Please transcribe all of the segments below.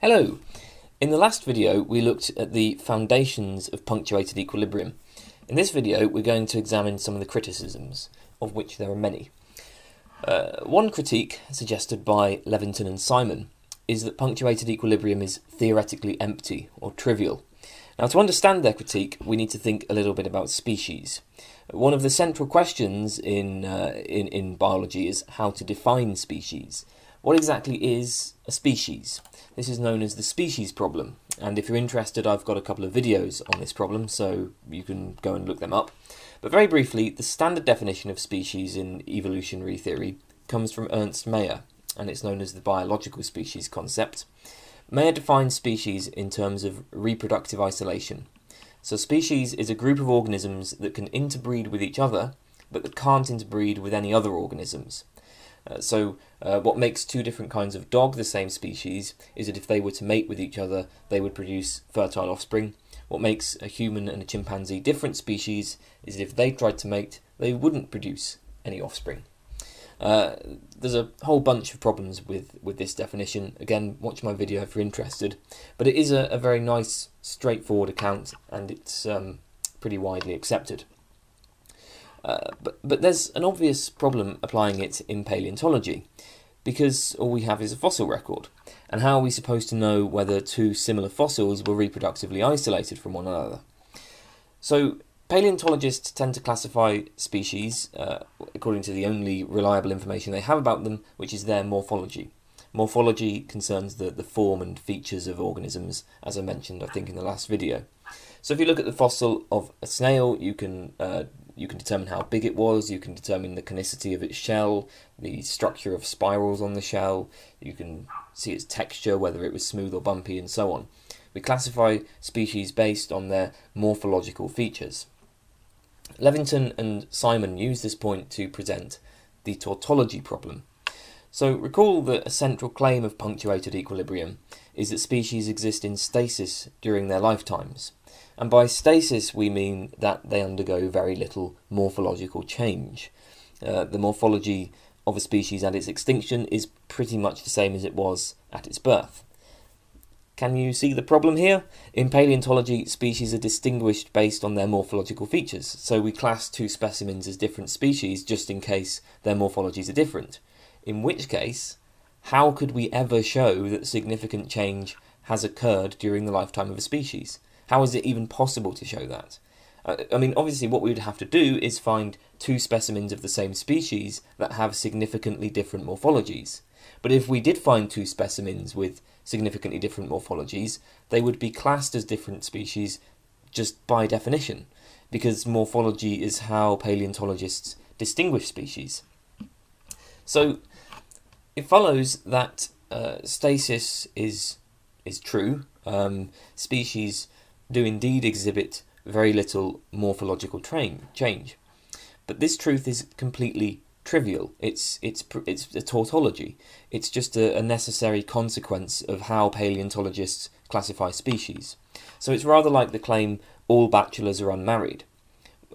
Hello! In the last video we looked at the foundations of punctuated equilibrium. In this video we're going to examine some of the criticisms, of which there are many. Uh, one critique, suggested by Levinton and Simon, is that punctuated equilibrium is theoretically empty or trivial. Now to understand their critique we need to think a little bit about species. One of the central questions in, uh, in, in biology is how to define species. What exactly is a species? This is known as the species problem, and if you're interested, I've got a couple of videos on this problem, so you can go and look them up. But very briefly, the standard definition of species in evolutionary theory comes from Ernst Mayr, and it's known as the biological species concept. Mayr defines species in terms of reproductive isolation. So species is a group of organisms that can interbreed with each other, but that can't interbreed with any other organisms. Uh, so, uh, what makes two different kinds of dog the same species is that if they were to mate with each other, they would produce fertile offspring. What makes a human and a chimpanzee different species is that if they tried to mate, they wouldn't produce any offspring. Uh, there's a whole bunch of problems with, with this definition. Again, watch my video if you're interested. But it is a, a very nice, straightforward account, and it's um, pretty widely accepted. Uh, but, but there's an obvious problem applying it in paleontology, because all we have is a fossil record. And how are we supposed to know whether two similar fossils were reproductively isolated from one another? So, paleontologists tend to classify species uh, according to the only reliable information they have about them, which is their morphology. Morphology concerns the, the form and features of organisms, as I mentioned, I think, in the last video. So if you look at the fossil of a snail, you can uh, you can determine how big it was, you can determine the conicity of its shell, the structure of spirals on the shell, you can see its texture, whether it was smooth or bumpy, and so on. We classify species based on their morphological features. Levinton and Simon use this point to present the tautology problem. So recall that a central claim of punctuated equilibrium is that species exist in stasis during their lifetimes. And by stasis, we mean that they undergo very little morphological change. Uh, the morphology of a species at its extinction is pretty much the same as it was at its birth. Can you see the problem here? In paleontology, species are distinguished based on their morphological features, so we class two specimens as different species just in case their morphologies are different. In which case, how could we ever show that significant change has occurred during the lifetime of a species? How is it even possible to show that? Uh, I mean, obviously, what we would have to do is find two specimens of the same species that have significantly different morphologies. But if we did find two specimens with significantly different morphologies, they would be classed as different species just by definition, because morphology is how paleontologists distinguish species. So it follows that uh, stasis is is true. Um, species do indeed exhibit very little morphological train, change. But this truth is completely trivial. It's it's it's a tautology. It's just a, a, necessary consequence of how paleontologists classify species. So it's rather like the claim all bachelors are unmarried.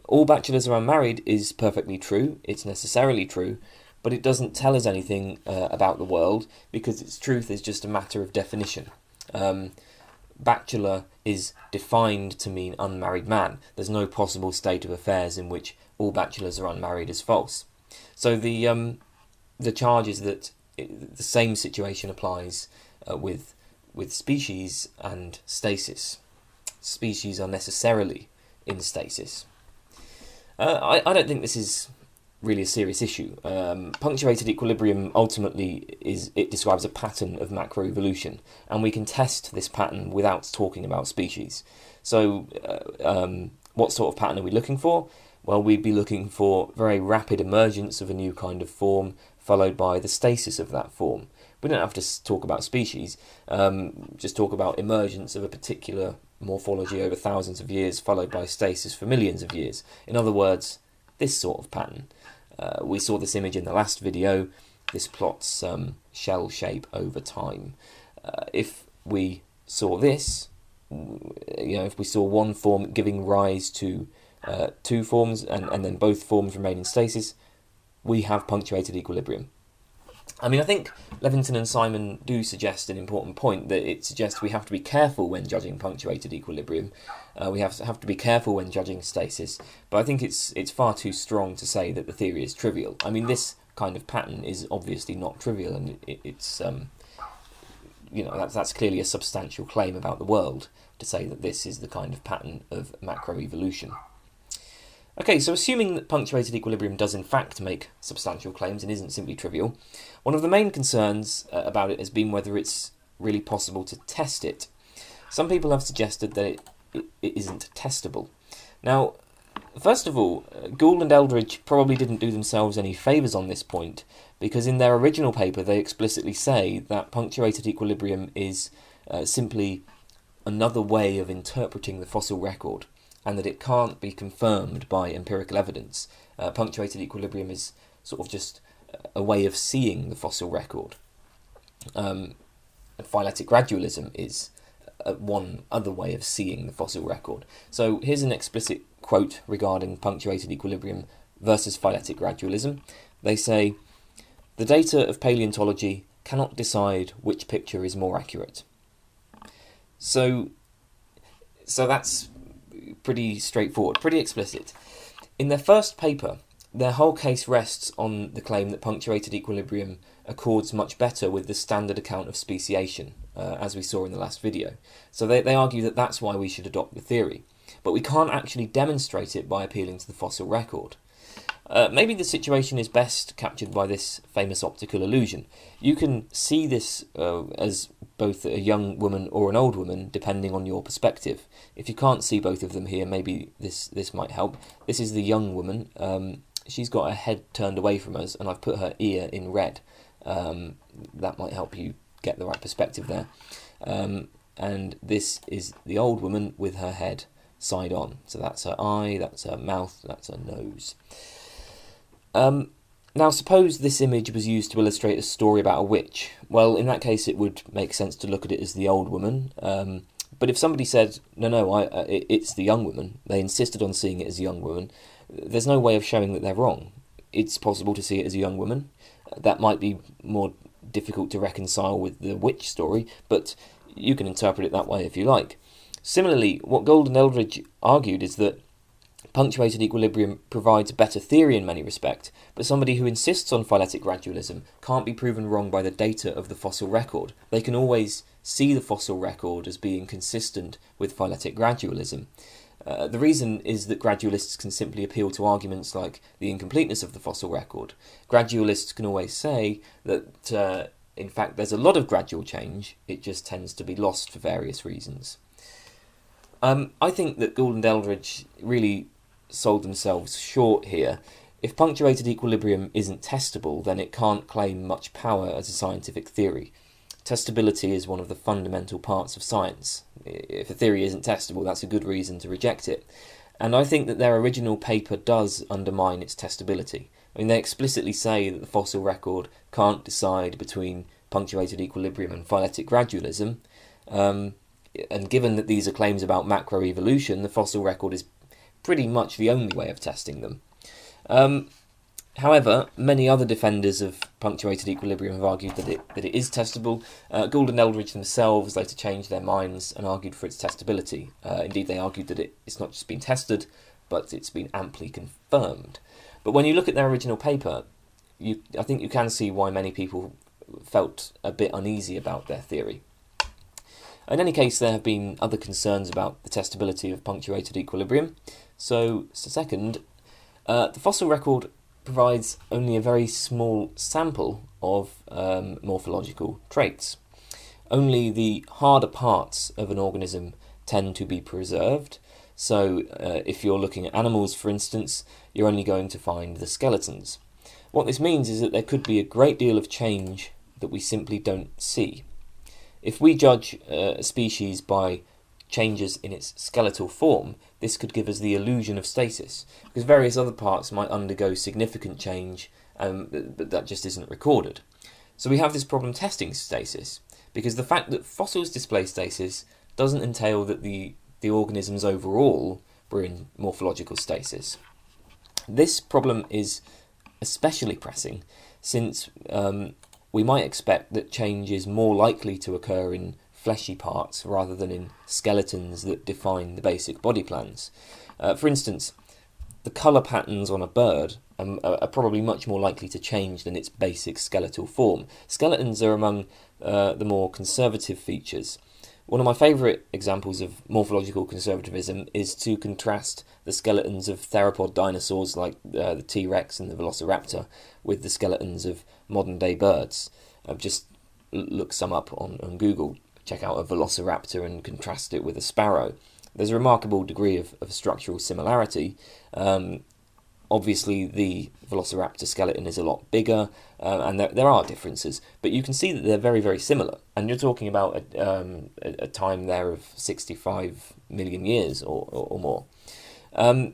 All bachelors are unmarried is perfectly true. It's necessarily true, but it doesn't tell us anything uh, about the world because its truth is just a matter of definition. Um, bachelor is defined to mean unmarried man. There's no possible state of affairs in which all bachelors are unmarried is false. So the um, the charge is that it, the same situation applies uh, with with species and stasis. Species are necessarily in stasis. Uh, I, I don't think this is really a serious issue. Um, punctuated equilibrium ultimately is it describes a pattern of macroevolution, and we can test this pattern without talking about species. So, uh, um, what sort of pattern are we looking for? Well, we'd be looking for very rapid emergence of a new kind of form, followed by the stasis of that form. We don't have to talk about species, um, just talk about emergence of a particular morphology over thousands of years, followed by stasis for millions of years. In other words, this sort of pattern. Uh, we saw this image in the last video. This plots um, shell shape over time. Uh, if we saw this, you know, if we saw one form giving rise to uh, two forms and, and then both forms remain in stasis, we have punctuated equilibrium. I mean, I think Levinton and Simon do suggest an important point that it suggests we have to be careful when judging punctuated equilibrium. Uh, we have to, have to be careful when judging stasis, but I think it's it's far too strong to say that the theory is trivial. I mean, this kind of pattern is obviously not trivial, and it, it's um, you know that's that's clearly a substantial claim about the world to say that this is the kind of pattern of macroevolution. Okay, so assuming that punctuated equilibrium does in fact make substantial claims and isn't simply trivial, one of the main concerns uh, about it has been whether it's really possible to test it. Some people have suggested that it, it, it isn't testable. Now, first of all, uh, Gould and Eldredge probably didn't do themselves any favours on this point, because in their original paper they explicitly say that punctuated equilibrium is uh, simply another way of interpreting the fossil record and that it can't be confirmed by empirical evidence. Uh, punctuated equilibrium is sort of just a way of seeing the fossil record. Um, phyletic gradualism is uh, one other way of seeing the fossil record. So here's an explicit quote regarding punctuated equilibrium versus phyletic gradualism. They say, the data of paleontology cannot decide which picture is more accurate. So, so that's pretty straightforward, pretty explicit. In their first paper, their whole case rests on the claim that punctuated equilibrium accords much better with the standard account of speciation, uh, as we saw in the last video. So they, they argue that that's why we should adopt the theory. But we can't actually demonstrate it by appealing to the fossil record. Uh, maybe the situation is best captured by this famous optical illusion. You can see this uh, as both a young woman or an old woman, depending on your perspective. If you can't see both of them here, maybe this, this might help. This is the young woman. Um, she's got her head turned away from us, and I've put her ear in red. Um, that might help you get the right perspective there. Um, and this is the old woman with her head side on. So that's her eye, that's her mouth, that's her nose. Um, now, suppose this image was used to illustrate a story about a witch. Well, in that case, it would make sense to look at it as the old woman. Um, but if somebody said, no, no, I, uh, it, it's the young woman, they insisted on seeing it as a young woman, there's no way of showing that they're wrong. It's possible to see it as a young woman. That might be more difficult to reconcile with the witch story, but you can interpret it that way if you like. Similarly, what Gould and Eldredge argued is that punctuated equilibrium provides a better theory in many respects, but somebody who insists on phyletic gradualism can't be proven wrong by the data of the fossil record. They can always see the fossil record as being consistent with phyletic gradualism. Uh, the reason is that gradualists can simply appeal to arguments like the incompleteness of the fossil record. Gradualists can always say that, uh, in fact, there's a lot of gradual change, it just tends to be lost for various reasons. Um, I think that Gould and Eldredge really sold themselves short here. If punctuated equilibrium isn't testable, then it can't claim much power as a scientific theory. Testability is one of the fundamental parts of science. If a theory isn't testable, that's a good reason to reject it. And I think that their original paper does undermine its testability. I mean, they explicitly say that the fossil record can't decide between punctuated equilibrium and phyletic gradualism. Um, and given that these are claims about macroevolution, the fossil record is pretty much the only way of testing them. Um, however, many other defenders of punctuated equilibrium have argued that it, that it is testable. Uh, Gould and Eldredge themselves later changed their minds and argued for its testability. Uh, indeed, they argued that it, it's not just been tested, but it's been amply confirmed. But when you look at their original paper, you, I think you can see why many people felt a bit uneasy about their theory. In any case, there have been other concerns about the testability of punctuated equilibrium. So, second, uh, the fossil record provides only a very small sample of um, morphological traits. Only the harder parts of an organism tend to be preserved. So, uh, if you're looking at animals, for instance, you're only going to find the skeletons. What this means is that there could be a great deal of change that we simply don't see. If we judge uh, a species by changes in its skeletal form, this could give us the illusion of stasis, because various other parts might undergo significant change, um, but that just isn't recorded. So we have this problem testing stasis, because the fact that fossils display stasis doesn't entail that the, the organisms overall were in morphological stasis. This problem is especially pressing since um, we might expect that change is more likely to occur in fleshy parts rather than in skeletons that define the basic body plans. Uh, for instance, the colour patterns on a bird are, are, probably much more likely to change than its basic skeletal form. Skeletons are among uh, the more conservative features. One of my favourite examples of morphological conservatism is to contrast the skeletons of theropod dinosaurs like uh, the T Rex and the Velociraptor with the skeletons of modern day birds. I've just looked some up on, on Google, check out a Velociraptor and contrast it with a sparrow. There's a remarkable degree of, of structural similarity, um, Obviously, the Velociraptor skeleton is a lot bigger, uh, and there, there are differences, but you can see that they're very, very similar. And you're talking about a, um, a, a time there of 65 million years or, or, or more. Um,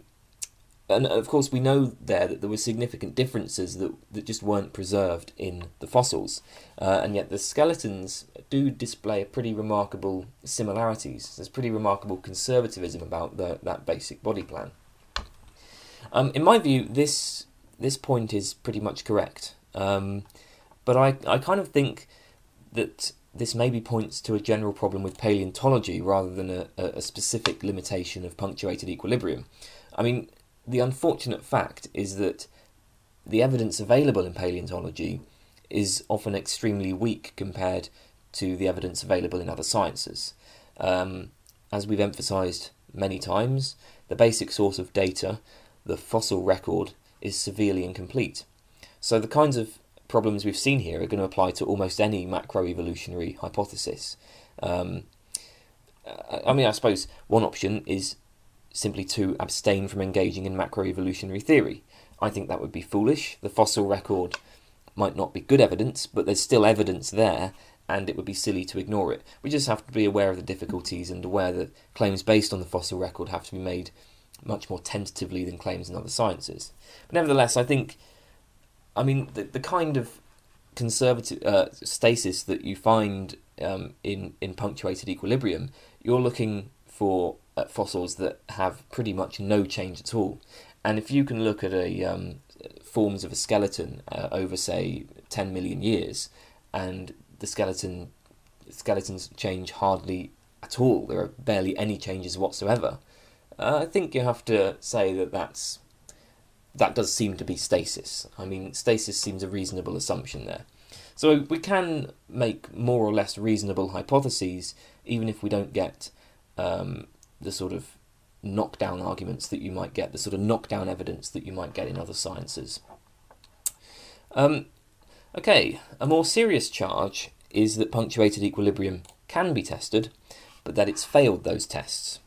and of course, we know there that there were significant differences that, that just weren't preserved in the fossils, uh, and yet the skeletons do display pretty remarkable similarities. There's pretty remarkable conservatism about the, that basic body plan. Um, in my view, this this point is pretty much correct. Um, but I, I kind of think that this maybe points to a general problem with paleontology rather than a, a specific limitation of punctuated equilibrium. I mean, the unfortunate fact is that the evidence available in paleontology is often extremely weak compared to the evidence available in other sciences. Um, as we've emphasised many times, the basic source of data the fossil record is severely incomplete. So the kinds of problems we've seen here are going to apply to almost any macroevolutionary hypothesis. Um, I mean, I suppose one option is simply to abstain from engaging in macroevolutionary theory. I think that would be foolish. The fossil record might not be good evidence, but there's still evidence there, and it would be silly to ignore it. We just have to be aware of the difficulties and aware that claims based on the fossil record have to be made much more tentatively than claims in other sciences. But nevertheless, I think, I mean, the, the kind of conservative uh, stasis that you find um, in in punctuated equilibrium, you're looking for uh, fossils that have pretty much no change at all. And if you can look at a um, forms of a skeleton uh, over say 10 million years, and the skeleton skeletons change hardly at all, there are barely any changes whatsoever uh, I think you have to say that that's that does seem to be stasis. I mean, stasis seems a reasonable assumption there. So we can make more or less reasonable hypotheses, even if we don't get um, the sort of knockdown arguments that you might get, the sort of knockdown evidence that you might get in other sciences. Um, okay, a more serious charge is that punctuated equilibrium can be tested, but that it's failed those tests.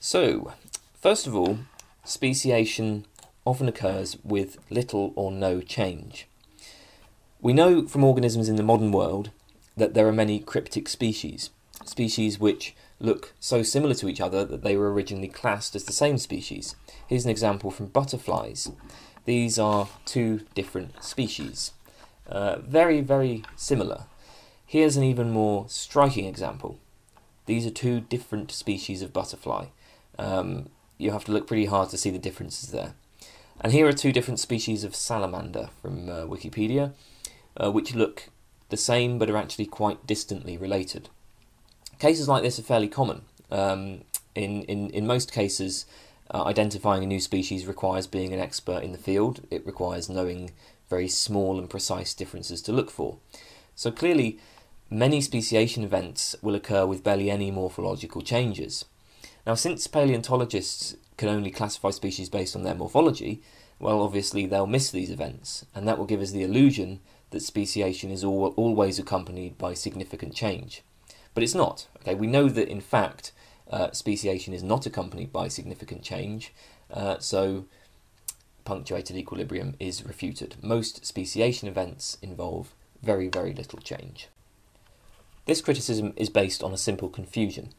So, first of all, speciation often occurs with little or no change. We know from organisms in the modern world that there are many cryptic species, species which look so similar to each other that they were originally classed as the same species. Here's an example from butterflies. These are two different species, uh, very, very similar. Here's an even more striking example. These are two different species of butterfly um, you have to look pretty hard to see the differences there. And here are two different species of salamander from uh, Wikipedia, uh, which look the same but are actually quite distantly related. Cases like this are fairly common. Um, in, in, in most cases, uh, identifying a new species requires being an expert in the field. It requires knowing very small and precise differences to look for. So clearly, many speciation events will occur with barely any morphological changes. Now, since paleontologists can only classify species based on their morphology, well, obviously they'll miss these events, and that will give us the illusion that speciation is all, always accompanied by significant change. But it's not. Okay, we know that in fact uh, speciation is not accompanied by significant change, uh, so punctuated equilibrium is refuted. Most speciation events involve very, very little change. This criticism is based on a simple confusion.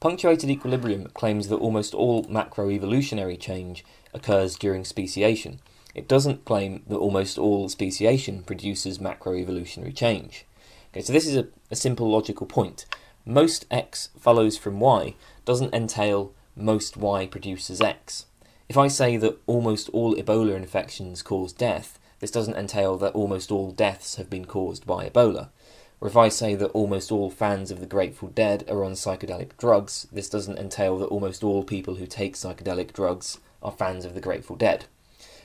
Punctuated equilibrium claims that almost all macroevolutionary change occurs during speciation. It doesn't claim that almost all speciation produces macroevolutionary change. Okay, so this is a, a simple logical point. Most x follows from y doesn't entail most y produces x. If I say that almost all Ebola infections cause death, this doesn't entail that almost all deaths have been caused by Ebola. Or if I say that almost all fans of the Grateful Dead are on psychedelic drugs, this doesn't entail that almost all people who take psychedelic drugs are fans of the Grateful Dead.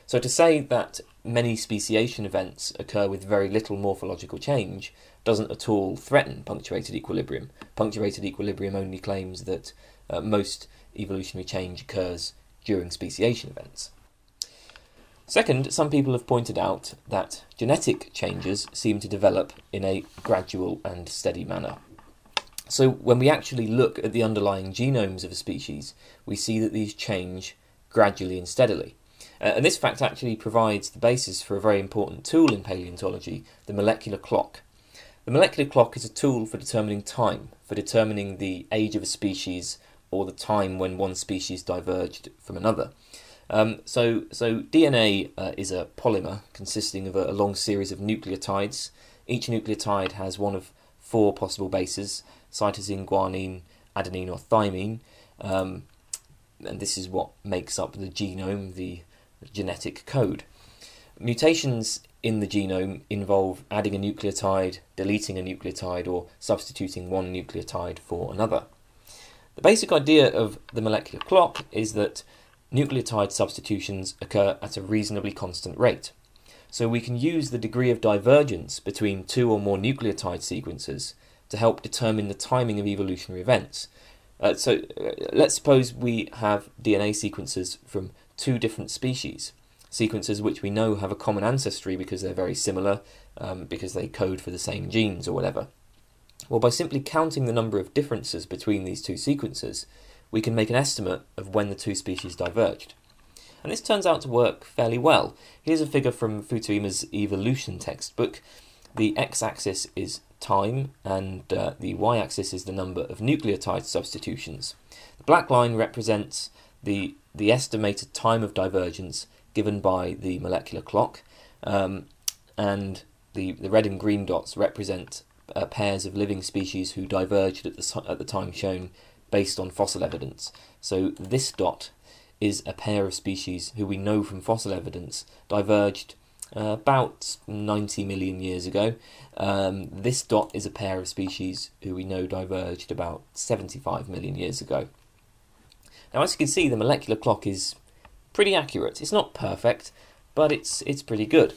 So to say that many speciation events occur with very little morphological change doesn't at all threaten punctuated equilibrium. Punctuated equilibrium only claims that uh, most evolutionary change occurs during speciation events. Second, some people have pointed out that genetic changes seem to develop in a gradual and steady manner. So, when we actually look at the underlying genomes of a species, we see that these change gradually and steadily. Uh, and this fact actually provides the basis for a very important tool in paleontology, the molecular clock. The molecular clock is a tool for determining time, for determining the age of a species or the time when one species diverged from another. Um, so, so DNA uh, is a polymer consisting of a, a, long series of nucleotides. Each nucleotide has one of four possible bases: cytosine, guanine, adenine, or thymine. Um, and this is what makes up the genome, the genetic code. Mutations in the genome involve adding a nucleotide, deleting a nucleotide, or substituting one nucleotide for another. The basic idea of the molecular clock is that nucleotide substitutions occur at a reasonably constant rate. So we can use the degree of divergence between two or more nucleotide sequences to help determine the timing of evolutionary events. Uh, so uh, let's suppose we have DNA sequences from two different species, sequences which we know have a common ancestry because they're very similar, um, because they code for the same genes or whatever. Well, by simply counting the number of differences between these two sequences, we can make an estimate of when the two species diverged. And this turns out to work fairly well. Here's a figure from Futuyma's evolution textbook. The x-axis is time, and uh, the y-axis is the number of nucleotide substitutions. The black line represents the, the estimated time of divergence given by the molecular clock, um, and the, the red and green dots represent uh, pairs of living species who diverged at the, at the time shown based on fossil evidence. So this dot is a pair of species who we know from fossil evidence diverged uh, about 90 million years ago. Um, this dot is a pair of species who we know diverged about 75 million years ago. Now, as you can see, the molecular clock is pretty accurate. It's not perfect, but it's it's pretty good.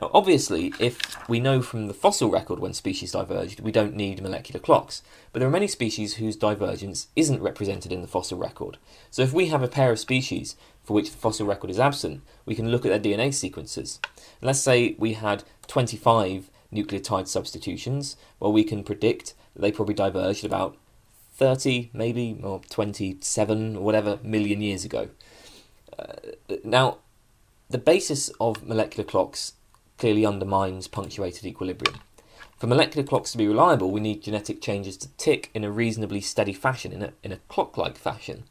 Now, obviously, if we know from the fossil record when species diverged, we don't need molecular clocks. But there are many species whose divergence isn't represented in the fossil record. So if we have a pair of species for which the fossil record is absent, we can look at their DNA sequences. And let's say we had 25 nucleotide substitutions, well, we can predict that they probably diverged about 30, maybe, or 27, or whatever, million years ago. Now, the basis of molecular clocks clearly undermines punctuated equilibrium. For molecular clocks to be reliable, we need genetic changes to tick in a reasonably steady fashion, in a, in a clock like fashion.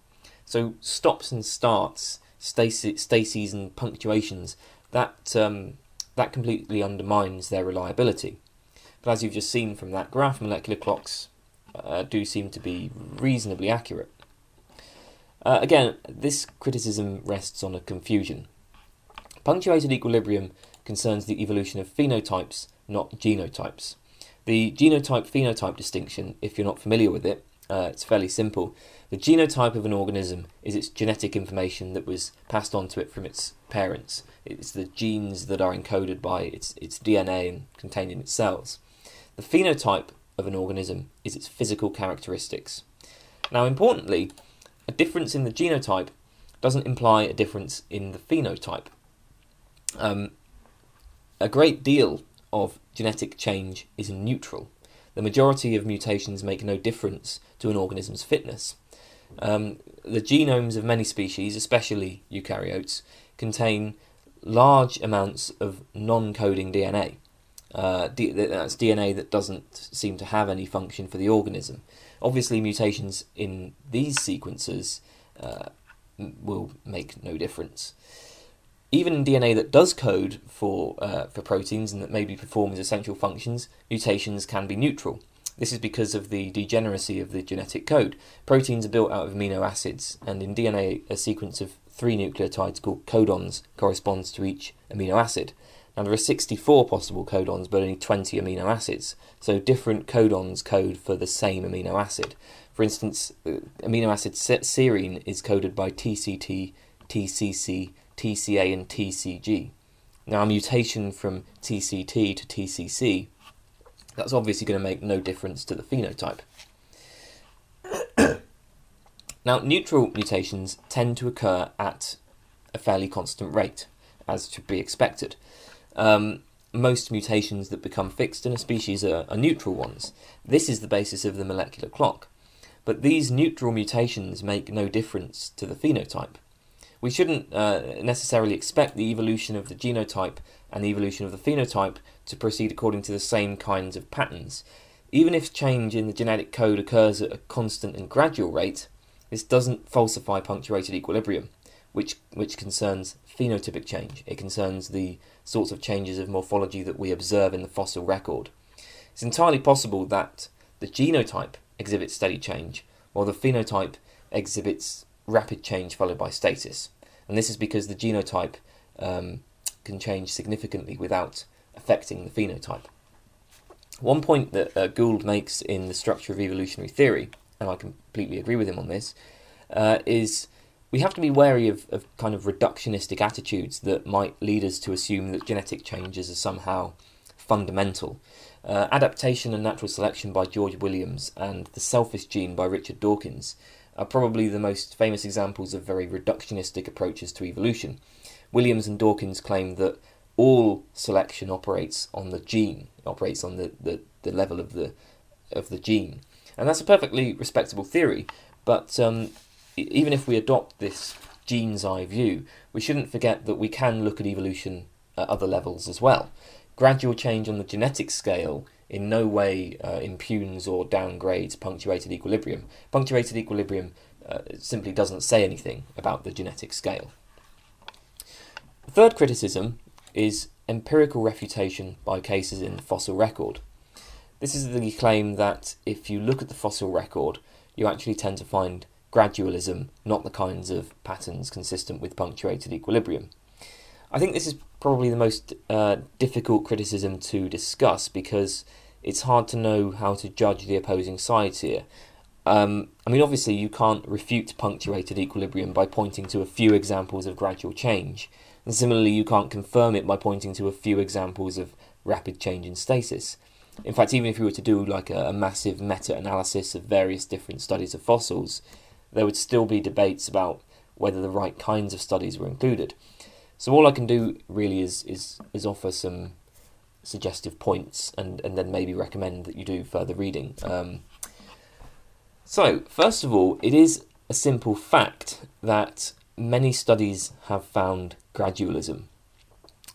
So, stops and starts, stases and punctuations, that, um, that completely undermines their reliability. But as you've just seen from that graph, molecular clocks uh, do seem to be reasonably accurate. Uh, again, this criticism rests on a confusion. Punctuated equilibrium concerns the evolution of phenotypes, not genotypes. The genotype phenotype distinction, if you're not familiar with it, uh, it's fairly simple. The genotype of an organism is its genetic information that was passed on to it from its parents. It's the genes that are encoded by its, its DNA and contained in its cells. The phenotype of an organism is its physical characteristics. Now, importantly, a difference in the genotype doesn't imply a difference in the phenotype. Um, a great deal of genetic change is neutral. The majority of mutations make no difference to an organism's fitness. Um, the genomes of many species, especially eukaryotes, contain large amounts of non coding DNA. Uh, D- that's DNA that doesn't seem to have any function for the organism. Obviously, mutations in these sequences uh, will make no difference even in DNA that does code for, uh, for proteins and that maybe performs essential functions, mutations can be neutral. This is because of the degeneracy of the genetic code. Proteins are built out of amino acids, and in DNA, a sequence of three nucleotides called codons corresponds to each amino acid. And there are 64 possible codons but only 20 amino acids. So different codons code for the same amino acid. For instance, uh, amino acid serine is coded by TCT, TCC, TCA, and TCG. Now, a mutation from TCT to TCC, that's obviously going to make no difference to the phenotype. now, neutral mutations tend to occur at a fairly constant rate, as should be expected. Um, most mutations that become fixed in a species are, are neutral ones. This is the basis of the molecular clock. But these neutral mutations make no difference to the phenotype. We shouldn't uh, necessarily expect the evolution of the genotype and the evolution of the phenotype to proceed according to the same kinds of patterns. Even if change in the genetic code occurs at a constant and gradual rate, this doesn't falsify punctuated equilibrium, which, which concerns phenotypic change. It concerns the sorts of changes of morphology that we observe in the fossil record. It's entirely possible that the genotype exhibits steady change, while the phenotype exhibits rapid change followed by stasis. And this is because the genotype um, can change significantly without affecting the phenotype. One point that uh, Gould makes in the structure of evolutionary theory, and I completely agree with him on this, uh, is we have to be wary of, of kind of reductionistic attitudes that might lead us to assume that genetic changes are somehow fundamental uh, Adaptation and Natural Selection by George Williams and The Selfish Gene by Richard Dawkins are probably the most famous examples of very reductionistic approaches to evolution. Williams and Dawkins claim that all selection operates on the gene, operates on the, the, the level of the of the gene. And that's a perfectly respectable theory, but um, even if we adopt this gene's eye view, we shouldn't forget that we can look at evolution at other levels as well gradual change on the genetic scale in no way uh, impugns or downgrades punctuated equilibrium. Punctuated equilibrium uh, simply doesn't say anything about the genetic scale. The third criticism is empirical refutation by cases in the fossil record. This is the claim that if you look at the fossil record, you actually tend to find gradualism, not the kinds of patterns consistent with punctuated equilibrium. I think this is probably the most uh, difficult criticism to discuss because it's hard to know how to judge the opposing sides here. Um, I mean, obviously, you can't refute punctuated equilibrium by pointing to a few examples of gradual change, and similarly, you can't confirm it by pointing to a few examples of rapid change in stasis. In fact, even if you were to do like a, a massive meta analysis of various different studies of fossils, there would still be debates about whether the right kinds of studies were included. So all I can do really is is is offer some suggestive points and and then maybe recommend that you do further reading. Um, so first of all, it is a simple fact that many studies have found gradualism.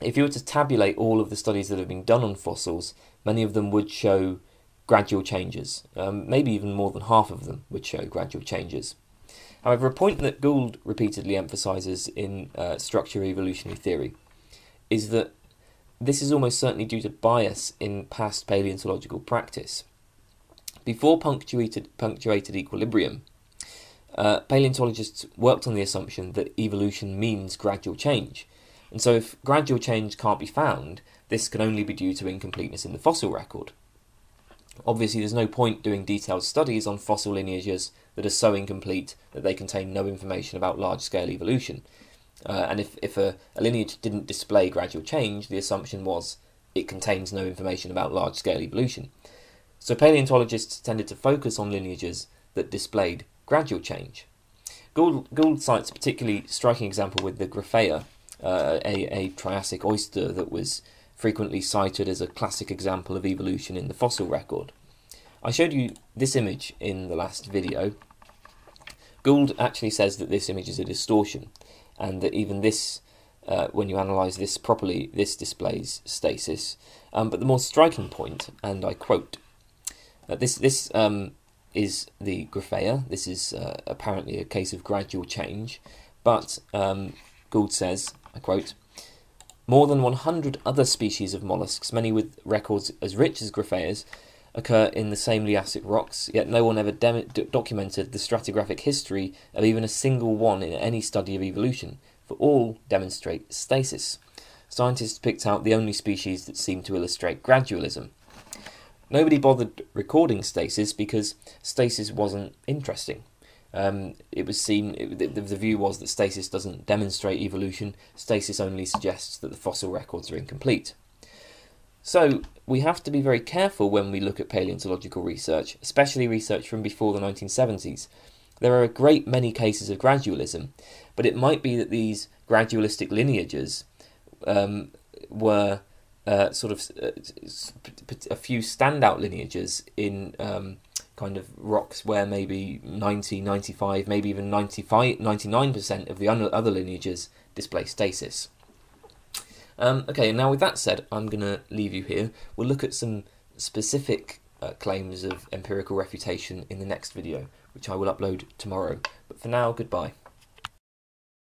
If you were to tabulate all of the studies that have been done on fossils, many of them would show gradual changes. Um, maybe even more than half of them would show gradual changes. However, a point that Gould repeatedly emphasises in uh, structure evolutionary theory is that this is almost certainly due to bias in past paleontological practice. Before punctuated, punctuated equilibrium, uh, paleontologists worked on the assumption that evolution means gradual change. And so, if gradual change can't be found, this can only be due to incompleteness in the fossil record. Obviously, there's no point doing detailed studies on fossil lineages that are so incomplete that they contain no information about large scale evolution. Uh, and if, if a, a lineage didn't display gradual change, the assumption was it contains no information about large scale evolution. So paleontologists tended to focus on lineages that displayed gradual change. Gould, Gould cites a particularly striking example with the Gryphaea, uh, a, a Triassic oyster that was frequently cited as a classic example of evolution in the fossil record. I showed you this image in the last video. Gould actually says that this image is a distortion, and that even this, uh, when you analyse this properly, this displays stasis. Um, but the more striking point, and I quote, uh, this this um, is the Gryphaea. This is uh, apparently a case of gradual change, but um, Gould says, I quote, more than 100 other species of mollusks, many with records as rich as Gryphaea's, occur in the same Liassic rocks, yet no one ever documented the stratigraphic history of even a single one in any study of evolution, for all demonstrate stasis. scientists picked out the only species that seemed to illustrate gradualism. Nobody bothered recording stasis because stasis wasn't interesting. Um, it was seen, it, the, the view was that stasis doesn't demonstrate evolution, stasis only suggests that the fossil records are incomplete. So, we have to be very careful when we look at paleontological research, especially research from before the 1970s. There are a great many cases of gradualism, but it might be that these gradualistic lineages um, were uh, sort of uh, a few standout lineages in um, kind of rocks where maybe 90, 95, maybe even 95, 99% of the other lineages display stasis. Um, okay, now with that said, I'm going to leave you here. We'll look at some specific uh, claims of empirical refutation in the next video, which I will upload tomorrow. But for now, goodbye.